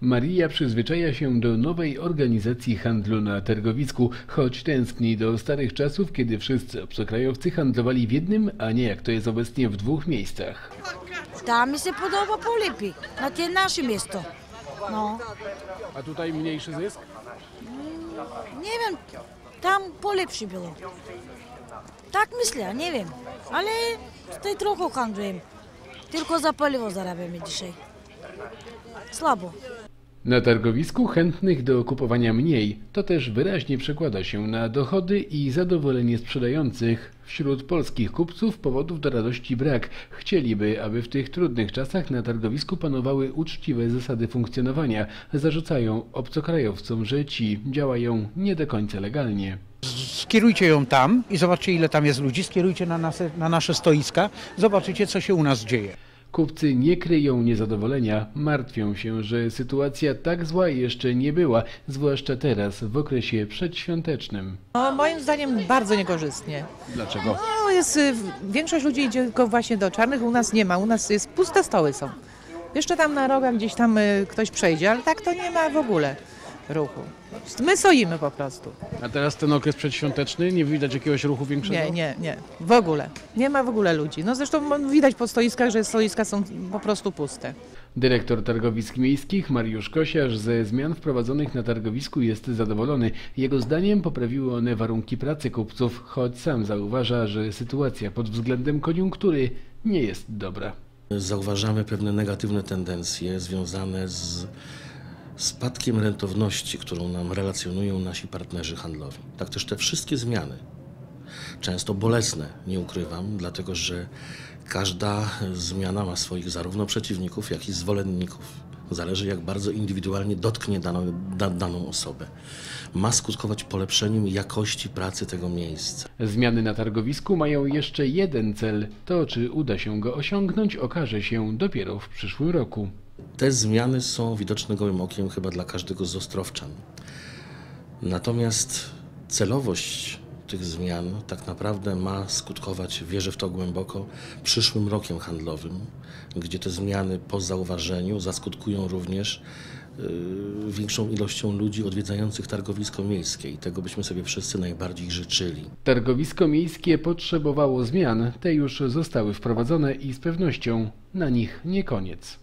Maria przyzwyczaja się do nowej organizacji handlu na targowisku, choć tęskni do starych czasów, kiedy wszyscy obcokrajowcy handlowali w jednym, a nie jak to jest obecnie w dwóch miejscach. Tam mi się podoba polepiej, na te nasze miasto. No, A tutaj mniejszy zysk? nie wiem, tam polepsze było. Tak myślę, nie wiem, ale tutaj trochę handlujemy. Tylko za paliwo zarabiamy dzisiaj. Słabo. Na targowisku chętnych do kupowania mniej, to też wyraźnie przekłada się na dochody i zadowolenie sprzedających. Wśród polskich kupców powodów do radości brak. Chcieliby, aby w tych trudnych czasach na targowisku panowały uczciwe zasady funkcjonowania. Zarzucają obcokrajowcom, że ci działają nie do końca legalnie. Skierujcie ją tam i zobaczcie ile tam jest ludzi, skierujcie na, nasze, na nasze stoiska, zobaczycie co się u nas dzieje. Kupcy nie kryją niezadowolenia, martwią się, że sytuacja tak zła jeszcze nie była, zwłaszcza teraz, w okresie przedświątecznym. No, moim zdaniem bardzo niekorzystnie. Dlaczego? No, jest, y, większość ludzi idzie tylko właśnie do czarnych, u nas nie ma, u nas jest puste stoły są. Jeszcze tam na rogach gdzieś tam y, ktoś przejdzie, ale tak to nie ma w ogóle ruchu. My stoimy po prostu. A teraz ten okres przedświąteczny, nie widać jakiegoś ruchu większego? Nie, nie, nie, w ogóle. Nie ma w ogóle ludzi. No zresztą widać po stoiskach, że stoiska są po prostu puste. Dyrektor targowisk miejskich Mariusz Kosiarz ze zmian wprowadzonych na targowisku jest zadowolony. Jego zdaniem poprawiły one warunki pracy kupców, choć sam zauważa, że sytuacja pod względem koniunktury nie jest dobra. Zauważamy pewne negatywne tendencje związane z spadkiem rentowności, którą nam relacjonują nasi partnerzy handlowi. Tak też te wszystkie zmiany, często bolesne, nie ukrywam, dlatego że każda zmiana ma swoich zarówno przeciwników, jak i zwolenników. Zależy, jak bardzo indywidualnie dotknie daną, da, daną osobę. Ma skutkować polepszeniem jakości pracy tego miejsca. Zmiany na targowisku mają jeszcze jeden cel. To, czy uda się go osiągnąć, okaże się dopiero w przyszłym roku. Te zmiany są widoczne gołym okiem chyba dla każdego z Ostrowczan. Natomiast celowość tych zmian tak naprawdę ma skutkować, wierzę w to głęboko, przyszłym rokiem handlowym, gdzie te zmiany po zauważeniu zaskutkują również yy, większą ilością ludzi odwiedzających targowisko miejskie i tego byśmy sobie wszyscy najbardziej życzyli. Targowisko miejskie potrzebowało zmian, te już zostały wprowadzone i z pewnością na nich nie koniec.